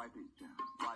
Wipe it down.